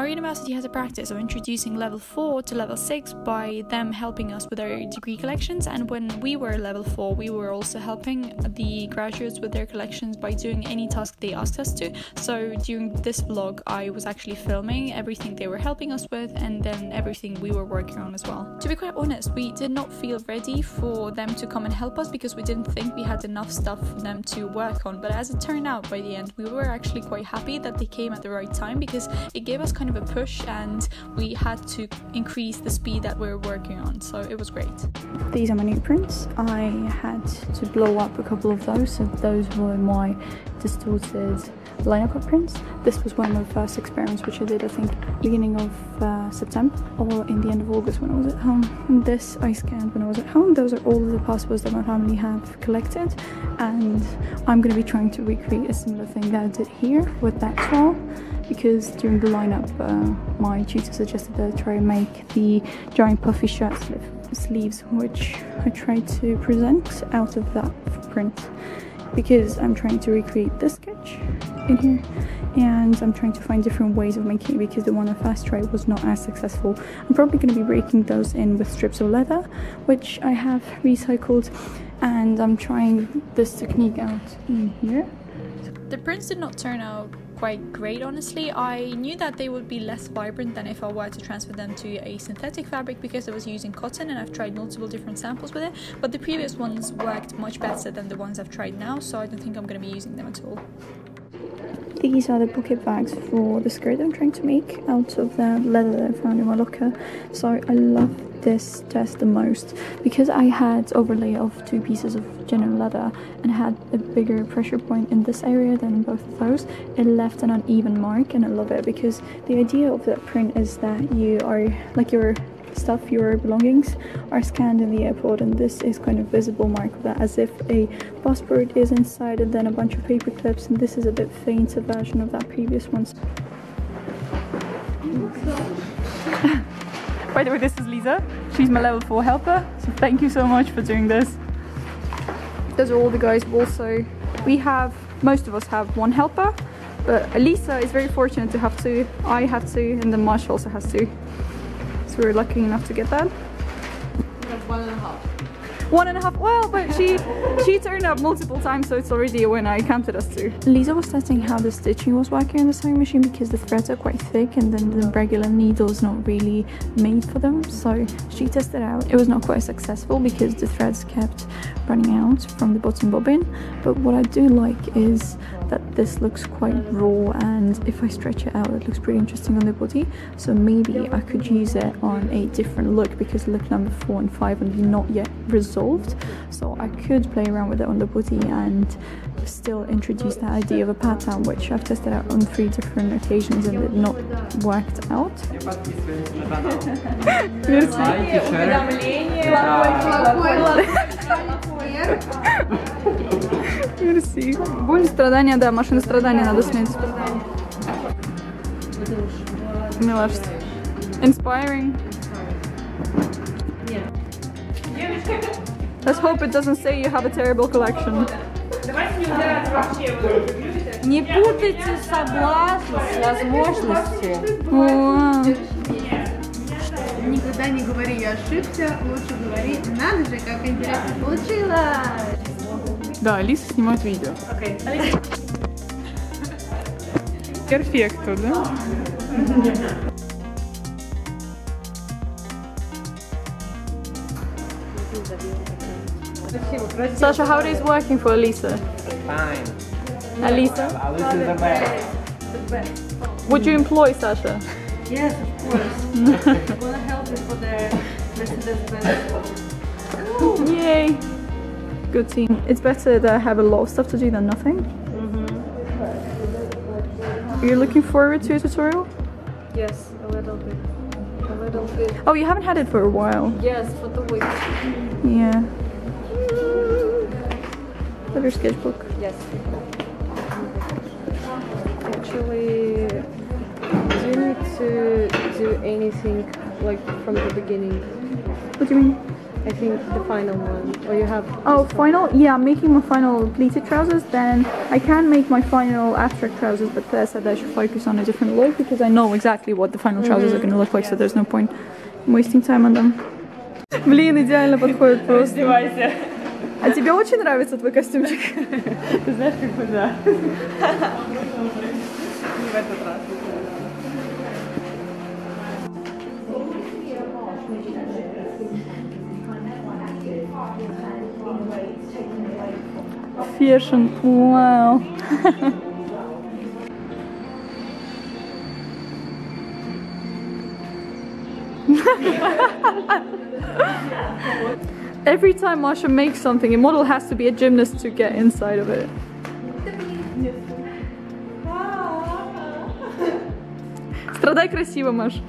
Our university has a practice of introducing level 4 to level 6 by them helping us with our degree collections, and when we were level 4, we were also helping the graduates with their collections by doing any task they asked us to. So during this vlog, I was actually filming everything they were helping us with and then everything we were working on as well. To be quite honest, we did not feel ready for them to come and help us because we didn't think we had enough stuff for them to work on, but as it turned out by the end, we were actually quite happy that they came at the right time because it gave us kind of a push and we had to increase the speed that we were working on. So it was great. These are my new prints. I had to blow up a couple of those. So those were my distorted lineup prints. This was one of the first experiments which i did i think beginning of uh, september or in the end of august when i was at home. And this i scanned when i was at home. Those are all of the passports that my family have collected. And i'm going to be trying to recreate a similar thing that i did here with that tool because during the lineup uh, my tutor suggested that I try and make the giant puffy shirt sleeves which I tried to present out of that print because I'm trying to recreate this sketch in here and I'm trying to find different ways of making it because the one I first tried was not as successful. I'm probably going to be breaking those in with strips of leather which I have recycled and I'm trying this technique out in here. The prints did not turn out quite great honestly. I knew that they would be less vibrant than if I were to transfer them to a synthetic fabric because I was using cotton and I've tried multiple different samples with it but the previous ones worked much better than the ones I've tried now so I don't think I'm going to be using them at all. These are the pocket bags for the skirt I'm trying to make out of the leather that I found in my locker. So I love this test the most because I had overlay of two pieces of genuine leather and had a bigger pressure point in this area than in both of those. It left an uneven mark and I love it because the idea of that print is that you are like your stuff your belongings are scanned in the airport and this is kind of visible mark of that as if a passport is inside and then a bunch of paper clips and this is a bit fainter version of that previous one By the way, this is Lisa. She's my level 4 helper, so thank you so much for doing this. Those are all the guys also. We have, most of us have one helper, but Alisa is very fortunate to have two. I have two, and then Marsh also has two. So we're lucky enough to get that. One and a half well but she she turned up multiple times so it's already a win I counted us two. Lisa was testing how the stitching was working on the sewing machine because the threads are quite thick and then the regular needle's not really made for them. So she tested out. It was not quite successful because the threads kept running out from the bottom bobbin. But what I do like is that this looks quite raw and if I stretch it out it looks pretty interesting on the body. So maybe I could use it on a different look because look number four and five are not yet resolved. So I could play around with it on the body and still introduce that idea of a pattern which I've tested out on three different occasions and it not worked out. Мерси. Боль, страдания, да, машина страдания надо снять. Милашь. Inspiring. Let's hope it doesn't say you have a terrible collection. Не путайте соблазн с возможностью. Никогда не говори «я ошибся», лучше говори «надо же, как интересно получилось». Да, Алиса снимает видео. Окей. Перфекто, да? Sasha, how it is working for Elisa? Fine. Elisa? Alisa is the best. Would you employ Sasha? Yes, of course. I'm gonna help you for the Mercedes Benz. Yay! Good team. It's better that I have a lot of stuff to do than nothing. Mm -hmm. Are you looking forward to a tutorial? Yes, a little bit. A little bit. Oh, you haven't had it for a while. Yes, for the week. Yeah. Have your sketchbook. Yes. Actually, do you need to do anything like from the beginning? What do you mean? I think the final one. Or you have. Oh, final? Yeah, I'm making my final pleated trousers. Then I can make my final abstract trousers, but Claire said I should focus on a different look because I know exactly what the final trousers are going to look like, so there's no point wasting time on them. Блин, идеально подходит просто. Издевайся. А тебе очень нравится твой костюмчик? Ты знаешь, как бы да. Не в этот раз. Fashion, wow. Every time Masha makes something, a model has to be a gymnast to get inside of it. Страдай красиво, Маш.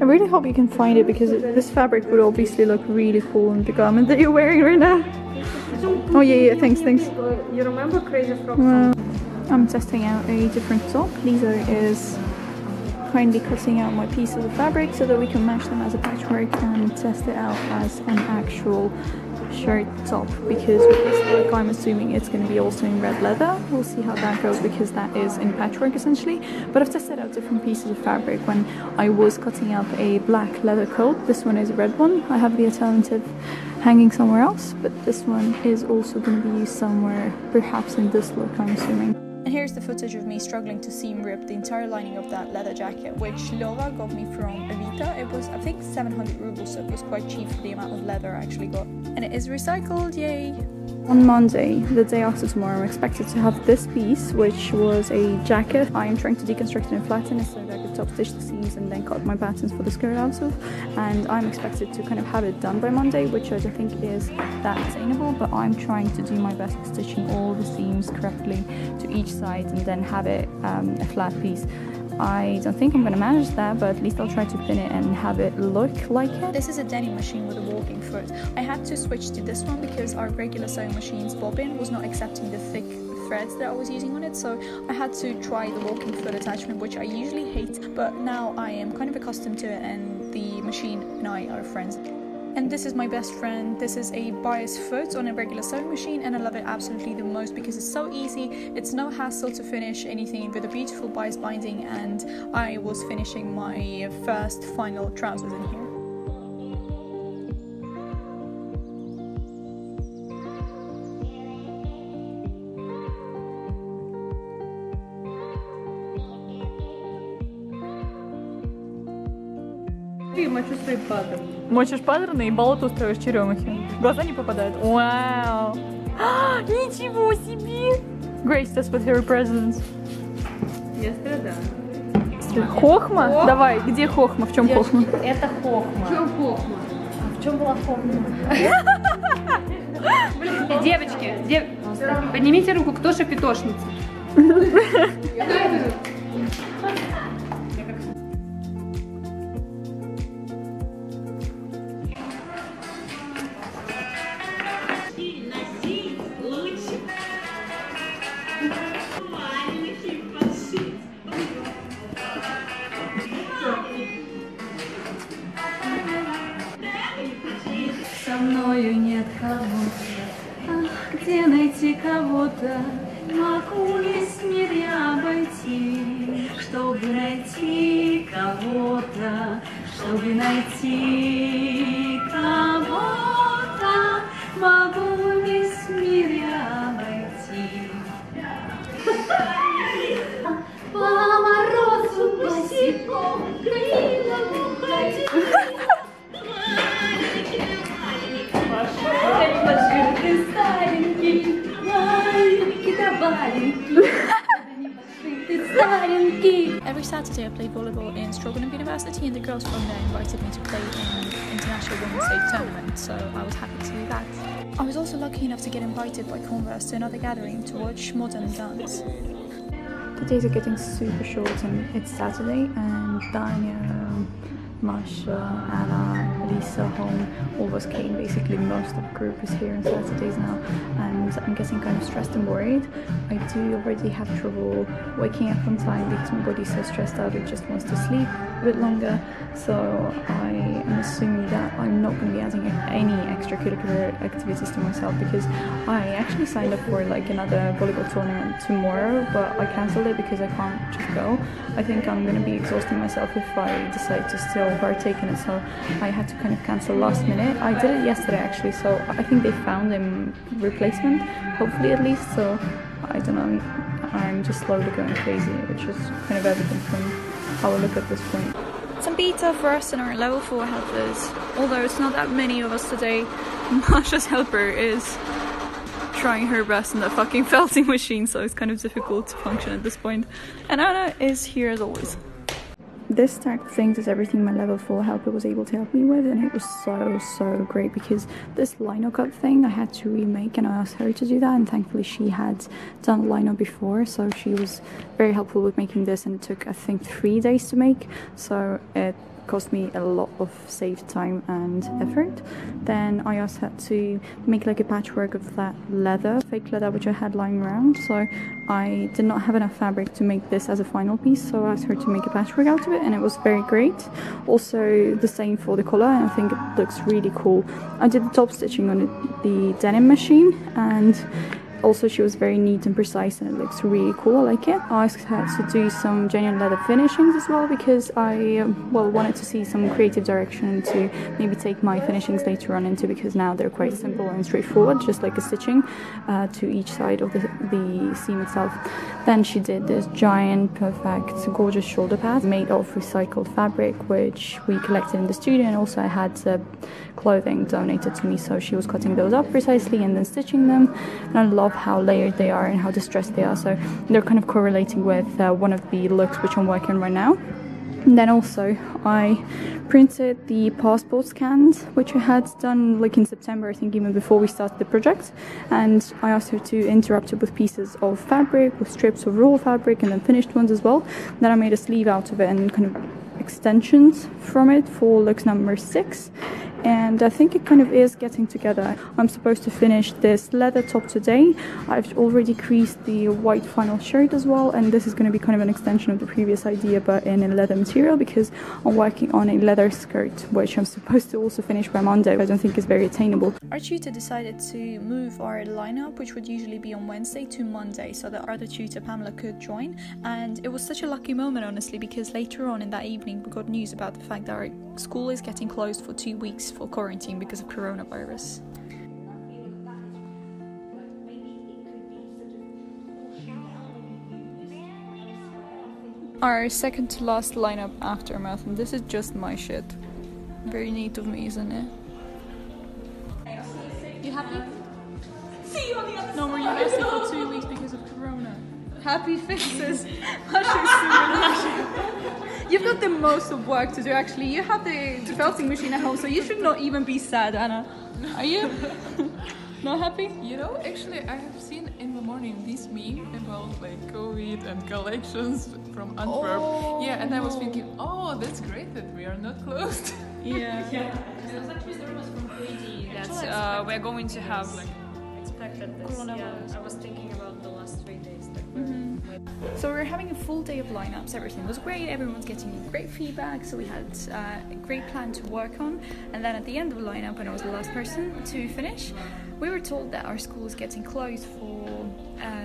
I really hope you can find it because it, this fabric would obviously look really cool in the garment that you're wearing right now. Oh yeah, yeah, thanks, thanks. You remember Crazy Frog Well, I'm testing out a different top. Lisa is kindly cutting out my pieces of fabric so that we can match them as a patchwork and test it out as an actual shirt top because with this look I'm assuming it's going to be also in red leather. We'll see how that goes because that is in patchwork essentially. But I've tested out different pieces of fabric when I was cutting up a black leather coat. This one is a red one. I have the alternative hanging somewhere else, but this one is also going to be used somewhere, perhaps in this look I'm assuming. And here's the footage of me struggling to seam rip the entire lining of that leather jacket, which Lova got me from Evita. It was, I think, 700 rubles, so it was quite cheap for the amount of leather I actually got. And it is recycled, yay! On Monday, the day after tomorrow, I'm expected to have this piece, which was a jacket. I am trying to deconstruct it and flatten it so that Could stitch the seams and then cut my patterns for the skirt out of. And I'm expected to kind of have it done by Monday, which I don't think is that attainable, but I'm trying to do my best at stitching all the seams correctly to each side and then have it um, a flat piece. I don't think I'm gonna manage that, but at least I'll try to pin it and have it look like it. This is a denim machine with a walking foot. I had to switch to this one because our regular sewing machine's bobbin was not accepting the thick threads that I was using on it, so I had to try the walking foot attachment, which I usually hate, but now I am kind of accustomed to it and the machine and I are friends. And this is my best friend. This is a bias foot on a regular sewing machine, and I love it absolutely the most because it's so easy. It's no hassle to finish anything with a beautiful bias binding, and I was finishing my first final trousers in here. Мочу свой паттерн. Мочишь паттерны и болото устроишь черемухи. Глаза не попадает. Вау! А, Ничего себе! Grace us with her presence. Я страдаю. Хохма? Давай, где хохма? В чем хохма? Это хохма. В чем хохма? В чем была хохма? Девочки, дев... поднимите руку, кто шапитошница? кого-то, ах, где найти кого-то? Могу весь мир я обойти, чтобы найти кого-то, чтобы найти Today I played volleyball in Stroganoff University and the girls from there invited me to play in the International Women's Day tournament, so I was happy to do that. I was also lucky enough to get invited by Converse to another gathering to watch modern dance. The days are getting super short and it's Saturday and Danya. Masha, Anna, Lisa home. All of us came, basically most of the group is here on Saturdays now, and I'm getting kind of stressed and worried. I do already have trouble waking up on time because my body's so stressed out it just wants to sleep bit longer. So I am assuming that I'm not going to be adding any extracurricular activities to myself because I actually signed up for like another volleyball tournament tomorrow, but I cancelled it because I can't just go. I think I'm going to be exhausting myself if I decide to still partake in it. So I had to kind of cancel last minute. I did it yesterday actually, so I think they found a replacement, hopefully at least. So I don't know. I'm just slowly going crazy, which is kind of evident from how I look at this point. Some beta for us and our level 4 helpers. Although it's not that many of us today, Masha's helper is trying her best in the fucking felting machine, so it's kind of difficult to function at this point. And Anna is here as always. This type of things is everything my level 4 helper was able to help me with and it was so so great because this lino cut thing I had to remake and I asked her to do that and thankfully she had done lino before so she was very helpful with making this and it took I think three days to make so it cost me a lot of saved time and effort. Then I also had to make like a patchwork of that leather, fake leather which I had lying around. So I did not have enough fabric to make this as a final piece, so I asked her to make a patchwork out of it and it was very great. Also the same for the collar and I think it looks really cool. I did the top stitching on the denim machine and also she was very neat and precise and it looks really cool. I like it. I asked her to do some genuine leather finishings as well because I um, well wanted to see some creative direction to maybe take my finishings later on into because now they're quite simple and straightforward just like a stitching uh, to each side of the, the seam itself. Then she did this giant perfect gorgeous shoulder pad made of recycled fabric which we collected in the studio. And also I had uh, clothing donated to me so she was cutting those up precisely and then stitching them. And I love love how layered they are and how distressed they are. So they're kind of correlating with uh, one of the looks which I'm working on right now. And then also I printed the passport scans which I had done like in September I think even before we started the project and I asked her to interrupt it with pieces of fabric with strips of raw fabric and then finished ones as well. Then I made a sleeve out of it and kind of extensions from it for looks number six and I think it kind of is getting together. I'm supposed to finish this leather top today. I've already creased the white final shirt as well and this is going to be kind of an extension of the previous idea but in a leather material because I'm working on a leather skirt which I'm supposed to also finish by Monday. I don't think is very attainable. Our tutor decided to move our lineup which would usually be on Wednesday to Monday so that our other tutor Pamela could join and it was such a lucky moment honestly because later on in that evening we got news about the fact that our school is getting closed for two weeks for quarantine because of coronavirus. Our second to last lineup aftermath, and this is just my shit. Very neat of me, isn't it? You happy? See you on the other No more side. university for two weeks because of corona. Happy fixes. You've got the most of work to do actually. You have the, the felting machine at home, so you should not even be sad, Anna. Are you? not happy? You know, actually, I have seen in the morning this meme about like COVID and collections from Antwerp. Oh, yeah, and I was thinking, oh, that's great that we are not closed. Yeah. There was actually the rumors from Haiti that uh, we're going to have like expected this. Coronavirus. Yeah, I was thinking about So we're having a full day of lineups. Everything was great. Everyone's getting great feedback. So we had uh, a great plan to work on. And then at the end of the lineup, when I was the last person to finish, we were told that our school is getting closed for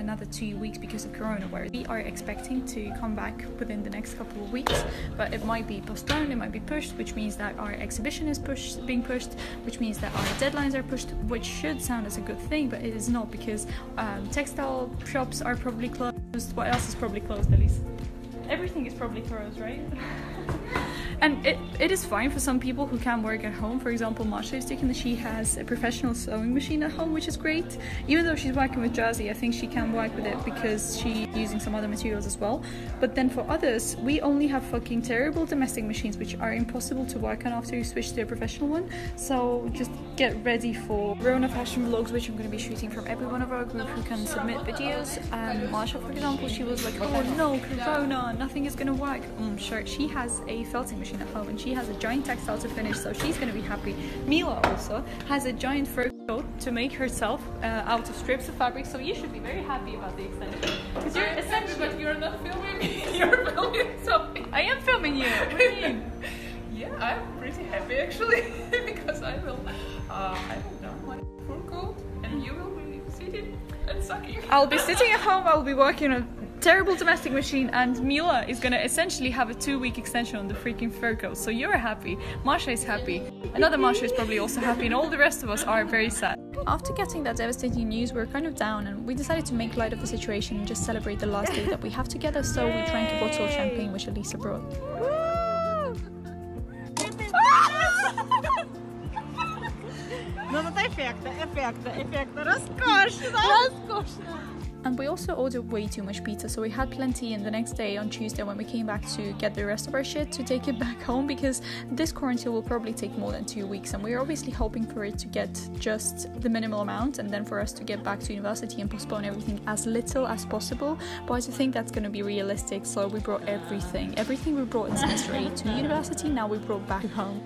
another two weeks because of coronavirus. We are expecting to come back within the next couple of weeks, but it might be postponed. It might be pushed, which means that our exhibition is pushed, being pushed, which means that our deadlines are pushed, which should sound as a good thing, but it is not because um, textile shops are probably closed. What else is probably closed, Elise? Everything is probably closed, right? and it, it is fine for some people who can work at home. For example, Masha is taking that she has a professional sewing machine at home, which is great. Even though she's working with Jazzy, I think she can work with it because she's using some other materials as well. But then for others, we only have fucking terrible domestic machines which are impossible to work on after you switch to a professional one. So just get ready for Rona fashion vlogs, which I'm going to be shooting from every one of our group who can submit videos. And Masha, for example, she was like, oh no, Corona, nothing is going to work. Mm, sure, she has a felting machine at home and she has a giant textile to finish, so she's gonna be happy. Mila also has a giant fur coat to make herself uh, out of strips of fabric, so you should be very happy about the extension. Because you're essentially. but you're not filming me. You're filming something. I am filming you. What do you mean? Yeah, I'm pretty happy actually because I will, uh, I don't know, my fur coat, and you will be sitting and sucking. I'll be sitting at home, I'll be working on terrible domestic machine, and Mila is gonna essentially have a two week extension on the freaking fur coat. So you're happy, Masha is happy, another Masha is probably also happy, and all the rest of us are very sad. After getting that devastating news, we are kind of down, and we decided to make light of the situation and just celebrate the last day that we have together. So we drank a bottle of champagne, which Alisa brought. No to efekty, efekty, efekty. Rozkoszne! Rozkoszne! And we also ordered way too much pizza, so we had plenty. And the next day, on Tuesday, when we came back to get the rest of our shit to take it back home, because this quarantine will probably take more than two weeks, and we're obviously hoping for it to get just the minimal amount, and then for us to get back to university and postpone everything as little as possible. But I think that's going to be realistic, so we brought everything, everything we brought in semester eight to university. Now we brought back home.